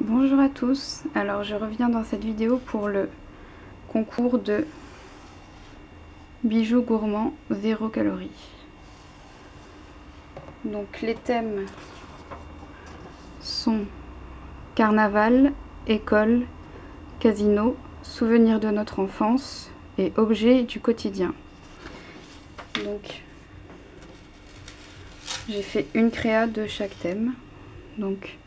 Bonjour à tous, alors je reviens dans cette vidéo pour le concours de bijoux gourmands zéro calorie. Donc les thèmes sont carnaval, école, casino, souvenirs de notre enfance et objets du quotidien. Donc j'ai fait une créa de chaque thème. Donc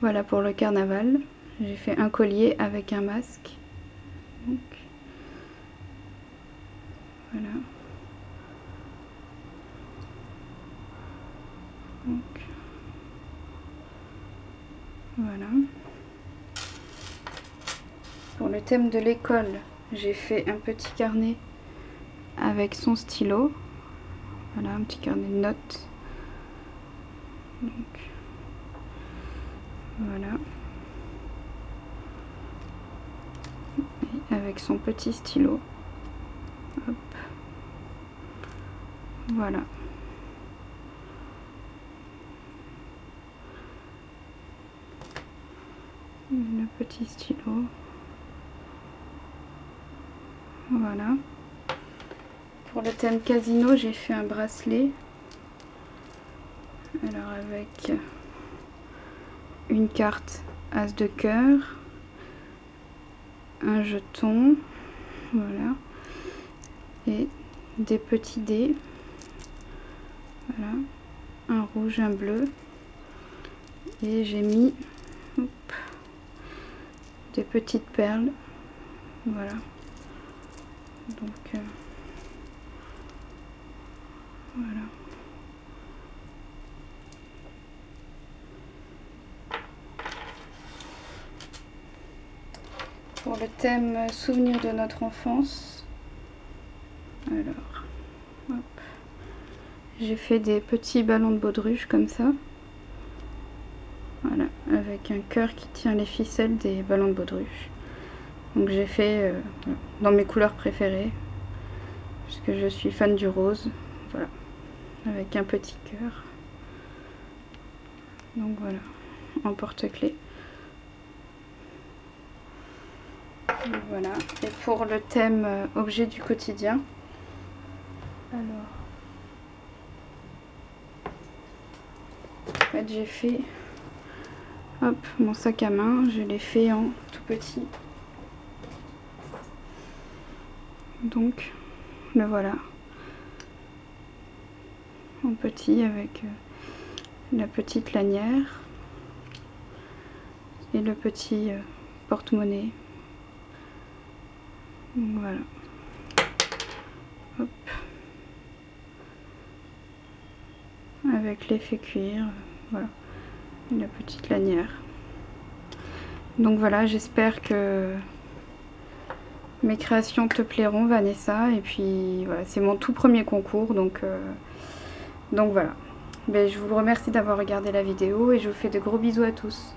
voilà pour le carnaval. J'ai fait un collier avec un masque. Voilà. Voilà. Pour le thème de l'école, j'ai fait un petit carnet avec son stylo. Voilà, un petit carnet de notes. Voilà. avec son petit stylo. Voilà. Le petit stylo. Voilà. Pour le thème casino, j'ai fait un bracelet. Alors avec une carte as de cœur, un jeton, voilà, et des petits dés, voilà, un rouge, un bleu, et j'ai mis des petites perles, voilà, donc euh, pour le thème souvenir de notre enfance. Alors, j'ai fait des petits ballons de baudruche comme ça. Voilà, avec un cœur qui tient les ficelles des ballons de baudruche. Donc j'ai fait euh, dans mes couleurs préférées, puisque je suis fan du rose. Voilà, avec un petit cœur. Donc voilà, en porte-clés. Voilà. Et pour le thème euh, objet du quotidien, alors, en fait j'ai fait, hop, mon sac à main, je l'ai fait en tout petit. Donc, le voilà. En petit avec euh, la petite lanière et le petit euh, porte-monnaie voilà. Hop. Avec l'effet cuir, voilà. la petite lanière. Donc voilà, j'espère que mes créations te plairont Vanessa. Et puis voilà, c'est mon tout premier concours. Donc, euh, donc voilà. Ben, je vous remercie d'avoir regardé la vidéo et je vous fais de gros bisous à tous.